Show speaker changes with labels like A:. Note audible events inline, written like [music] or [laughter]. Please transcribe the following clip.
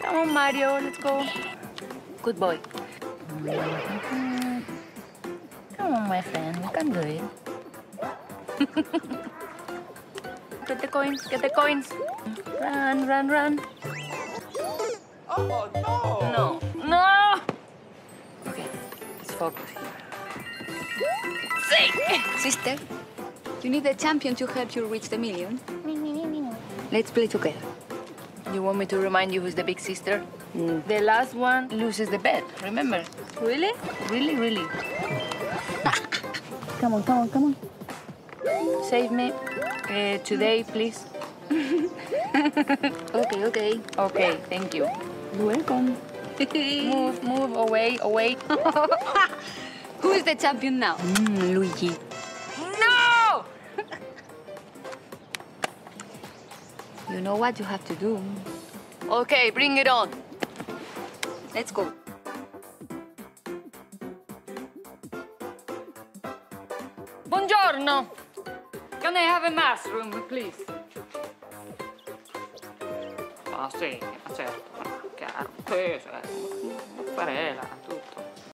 A: Come on, Mario, let's go. Good boy. Come on, my friend, we can do it. get the coins, get the coins. Run, run, run.
B: Oh, no!
A: No, no! Okay, let's focus here.
C: Sister, you need a champion to help you reach the million. Let's play together.
A: You want me to remind you who's the big sister? The last one loses the bet, remember? Really? Really, really. [laughs] come on, come on, come on. Save me. Uh, today, please. [laughs]
C: Okay, okay.
A: Okay, thank you.
C: You're Welcome. [laughs]
A: Move, move, away, away.
C: Who is the champion now?
A: Mm, Luigi.
C: You know what you have to do.
A: Okay, bring it on.
C: Let's go.
A: Buongiorno. Can I have a mushroom, please? Ah, sì, certo. Chiaro. Sì, sì. Mozzarella, tutto.